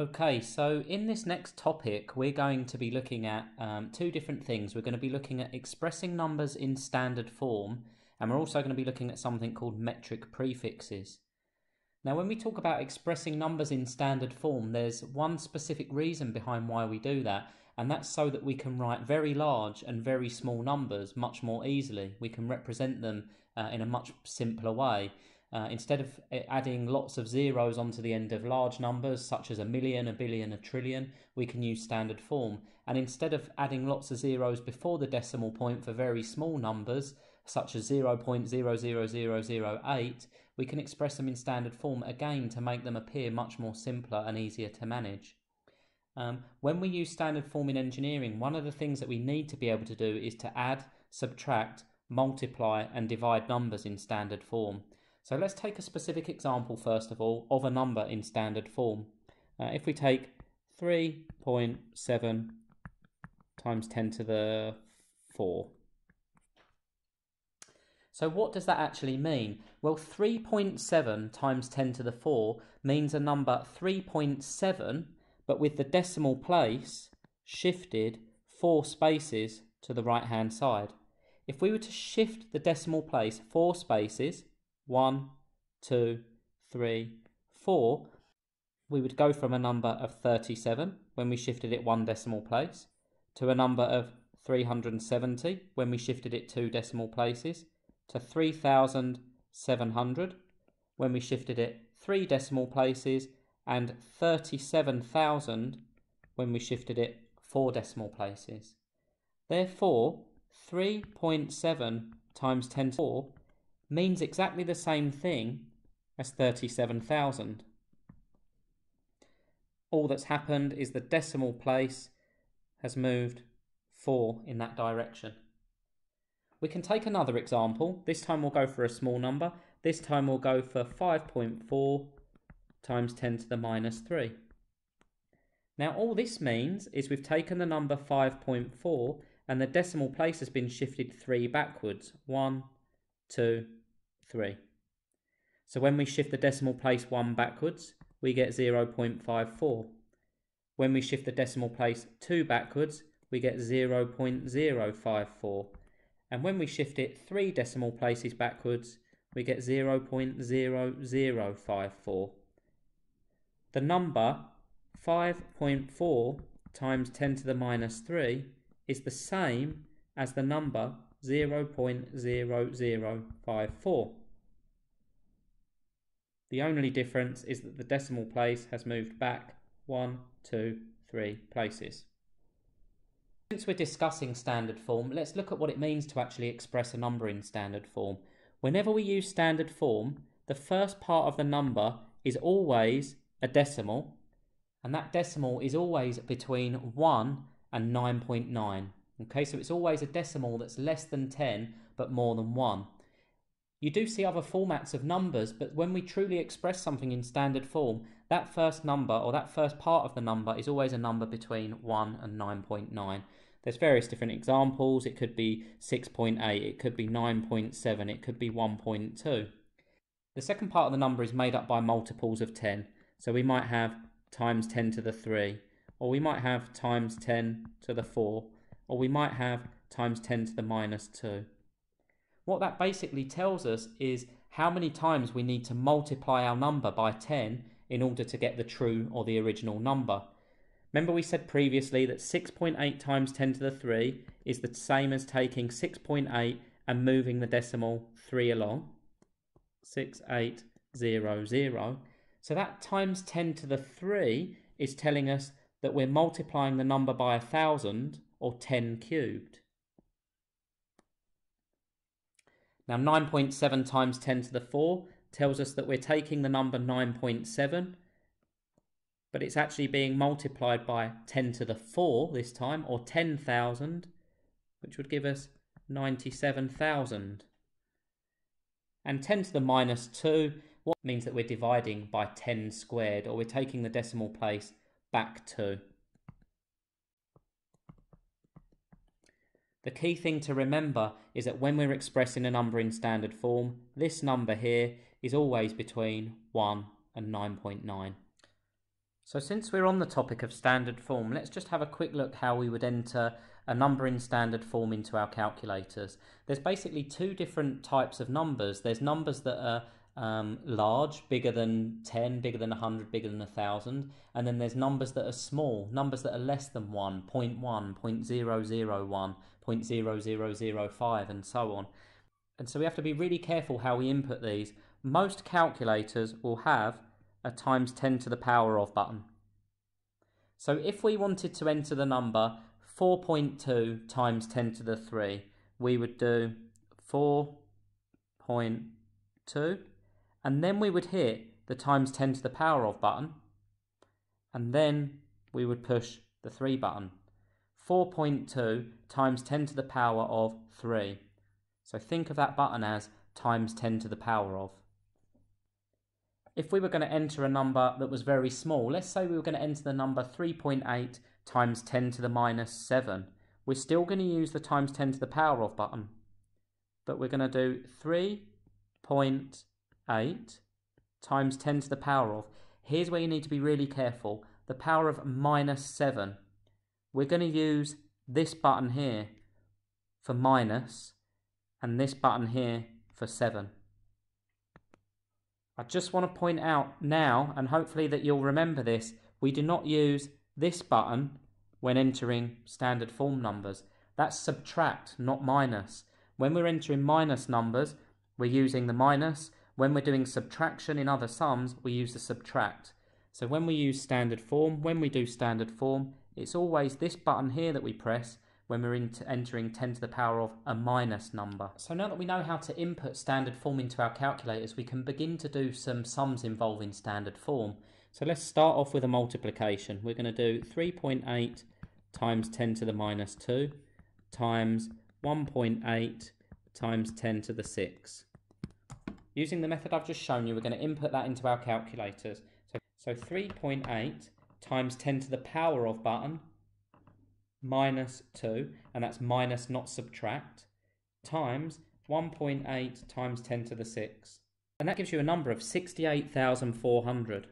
Okay, so in this next topic, we're going to be looking at um, two different things. We're going to be looking at expressing numbers in standard form, and we're also going to be looking at something called metric prefixes. Now, when we talk about expressing numbers in standard form, there's one specific reason behind why we do that, and that's so that we can write very large and very small numbers much more easily. We can represent them uh, in a much simpler way. Uh, instead of uh, adding lots of zeros onto the end of large numbers, such as a million, a billion, a trillion, we can use standard form. And instead of adding lots of zeros before the decimal point for very small numbers, such as 0.00008, we can express them in standard form again to make them appear much more simpler and easier to manage. Um, when we use standard form in engineering, one of the things that we need to be able to do is to add, subtract, multiply, and divide numbers in standard form. So let's take a specific example first of all of a number in standard form. Uh, if we take 3.7 times 10 to the 4. So what does that actually mean? Well, 3.7 times 10 to the 4 means a number 3.7, but with the decimal place shifted four spaces to the right hand side. If we were to shift the decimal place four spaces, one, two, three, four, we would go from a number of 37 when we shifted it one decimal place to a number of 370 when we shifted it two decimal places to 3,700 when we shifted it three decimal places and 37,000 when we shifted it four decimal places. Therefore, 3.7 times 10 to 4 means exactly the same thing as 37,000. All that's happened is the decimal place has moved 4 in that direction. We can take another example. This time we'll go for a small number. This time we'll go for 5.4 times 10 to the minus 3. Now all this means is we've taken the number 5.4 and the decimal place has been shifted 3 backwards. 1, 2, 3. So when we shift the decimal place 1 backwards, we get 0.54. When we shift the decimal place 2 backwards, we get 0.054. And when we shift it 3 decimal places backwards, we get 0.0054. The number 5.4 times 10 to the minus 3 is the same as the number 0.0054. The only difference is that the decimal place has moved back one, two, three places. Since we're discussing standard form, let's look at what it means to actually express a number in standard form. Whenever we use standard form, the first part of the number is always a decimal, and that decimal is always between 1 and 9.9. Okay, so it's always a decimal that's less than 10 but more than 1. You do see other formats of numbers, but when we truly express something in standard form, that first number or that first part of the number is always a number between 1 and 9.9. There's various different examples. It could be 6.8, it could be 9.7, it could be 1.2. The second part of the number is made up by multiples of 10. So we might have times 10 to the 3, or we might have times 10 to the 4, or we might have times 10 to the minus 2. What that basically tells us is how many times we need to multiply our number by 10 in order to get the true or the original number. Remember we said previously that 6.8 times 10 to the 3 is the same as taking 6.8 and moving the decimal 3 along. 6800. So that times 10 to the 3 is telling us that we're multiplying the number by 1000 or 10 cubed. Now 9.7 times 10 to the 4 tells us that we're taking the number 9.7 but it's actually being multiplied by 10 to the 4 this time or 10,000 which would give us 97,000 and 10 to the minus 2 what means that we're dividing by 10 squared or we're taking the decimal place back 2 The key thing to remember is that when we're expressing a number in standard form, this number here is always between 1 and 9.9. So since we're on the topic of standard form, let's just have a quick look how we would enter a number in standard form into our calculators. There's basically two different types of numbers. There's numbers that are um, large, bigger than 10, bigger than 100, bigger than 1000, and then there's numbers that are small, numbers that are less than 1, 0.1, 0.001, 0.0005, and so on. And so we have to be really careful how we input these. Most calculators will have a times 10 to the power of button. So if we wanted to enter the number 4.2 times 10 to the 3, we would do 4.2 and then we would hit the times 10 to the power of button and then we would push the 3 button. 4.2 times 10 to the power of 3. So think of that button as times 10 to the power of if we were going to enter a number that was very small, let's say we were going to enter the number 3.8 times 10 to the minus 7, we're still going to use the times 10 to the power of button. But we're going to do 3.8 times 10 to the power of. Here's where you need to be really careful. The power of minus 7. We're going to use this button here for minus and this button here for 7. I just want to point out now, and hopefully that you'll remember this, we do not use this button when entering standard form numbers. That's subtract, not minus. When we're entering minus numbers, we're using the minus. When we're doing subtraction in other sums, we use the subtract. So when we use standard form, when we do standard form, it's always this button here that we press when we're entering 10 to the power of a minus number. So now that we know how to input standard form into our calculators, we can begin to do some sums involving standard form. So let's start off with a multiplication. We're going to do 3.8 times 10 to the minus 2 times 1.8 times 10 to the 6. Using the method I've just shown you, we're going to input that into our calculators. So, so 3.8 times 10 to the power of button minus 2, and that's minus not subtract, times 1.8 times 10 to the 6. And that gives you a number of 68,400.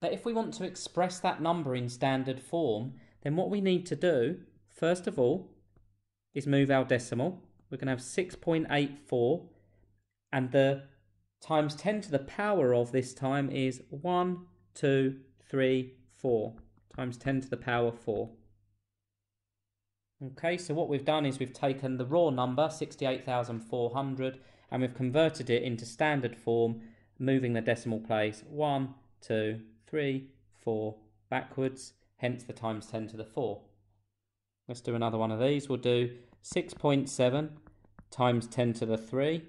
But if we want to express that number in standard form, then what we need to do, first of all, is move our decimal. We're going to have 6.84, and the times 10 to the power of this time is 1, 2, 3, 4 times 10 to the power 4. Okay, so what we've done is we've taken the raw number, 68,400, and we've converted it into standard form, moving the decimal place 1, 2, 3, 4 backwards, hence the times 10 to the 4. Let's do another one of these. We'll do 6.7 times 10 to the 3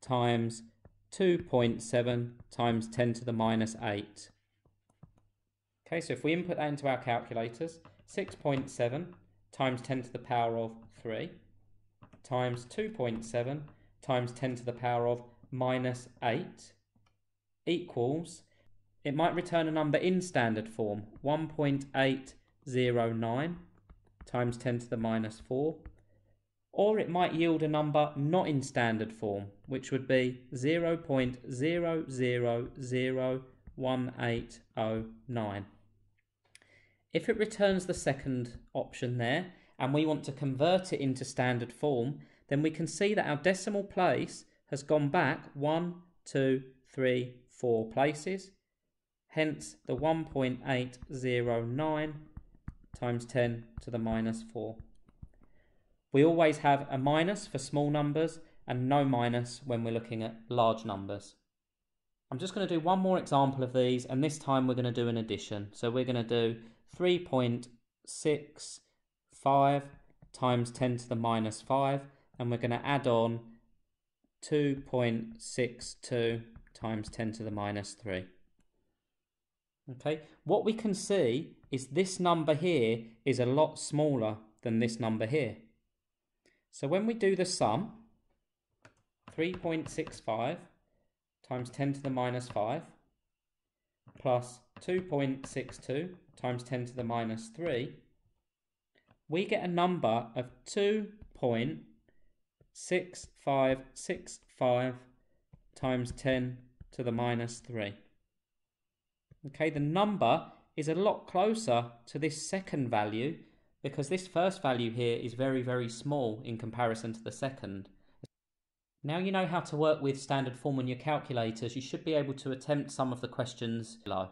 times 2.7 times 10 to the minus 8. Okay, so if we input that into our calculators, 6.7 times 10 to the power of 3 times 2.7 times 10 to the power of minus 8 equals, it might return a number in standard form, 1.809 times 10 to the minus 4, or it might yield a number not in standard form, which would be 0.00018009. If it returns the second option there, and we want to convert it into standard form, then we can see that our decimal place has gone back one, two, three, four places. Hence the 1.809 times 10 to the minus 4. We always have a minus for small numbers and no minus when we're looking at large numbers. I'm just going to do one more example of these and this time we're going to do an addition. So we're going to do 3.65 times 10 to the minus 5 and we're going to add on 2.62 times 10 to the minus 3. Okay, what we can see is this number here is a lot smaller than this number here. So when we do the sum, 3.65 times 10 to the minus 5 plus 2.62 times 10 to the minus 3, we get a number of 2.6565 times 10 to the minus 3. Okay, the number is a lot closer to this second value because this first value here is very, very small in comparison to the second. Now you know how to work with standard form on your calculators, you should be able to attempt some of the questions below.